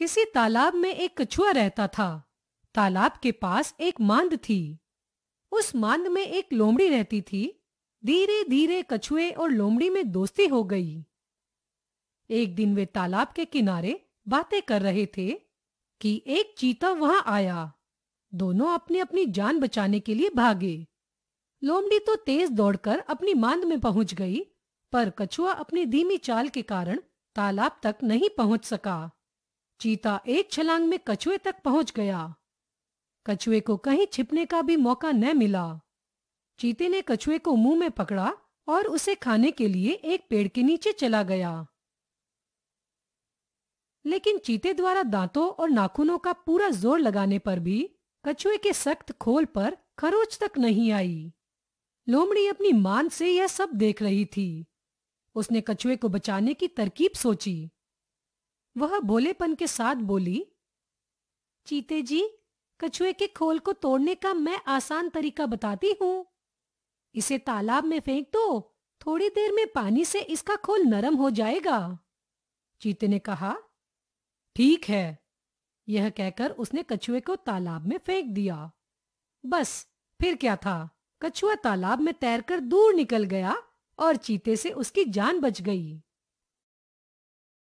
किसी तालाब में एक कछुआ रहता था। तालाब के पास एक मांद थी। उस मांद में एक लोमड़ी रहती थी। धीरे धीरे कछुए और लोमड़ी में दोस्ती हो गई। एक दिन वे तालाब के किनारे बातें कर रहे थे कि एक चीता वहाँ आया। दोनों अपनी अपनी जान बचाने के लिए भागे। लोमड़ी तो तेज दौड़कर अपनी मांद में पहुँच गई, पर कछुआ अपनी धीमी चाल के कारण तालाब तक नहीं पहुँच सका। चीता एक छलांग में कछुए तक पहुँच गया। कछुए को कहीं छिपने का भी मौका न मिला। चीते ने कछुए को मुँह में पकड़ा और उसे खाने के लिए एक पेड़ के नीचे चला गया। लेकिन चीते द्वारा दांतों और नाखूनों का पूरा ज़ोर लगाने पर भी कछुए के सख्त खोल पर खरोच तक नहीं आई। लोमड़ी अपनी मान से यह सब देख रही थी। उसने कछुए को बचाने की तरकीब सोची। वह भोलेपन के साथ बोली, चीते जी, कछुए के खोल को तोड़ने का मैं आसान तरीका बताती हूँ। इसे तालाब में फेंक दो, थोड़ी देर में पानी से इसका खोल नरम हो जाएगा। चीते ने कहा, ठीक है। यह कहकर उसने कछुए को तालाब में फेंक दिया। बस, फिर क्या था? कछुआ तालाब में तैरकर दूर निकल गया और चीते से उसकी जान बच गई।